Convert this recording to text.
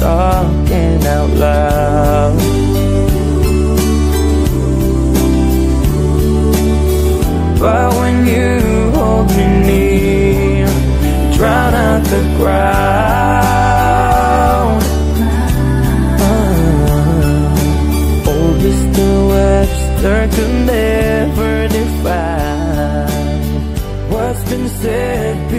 talking out loud. But when you hold me near, drown out the crowd. Ah, old Mr. Webster could never define what's been said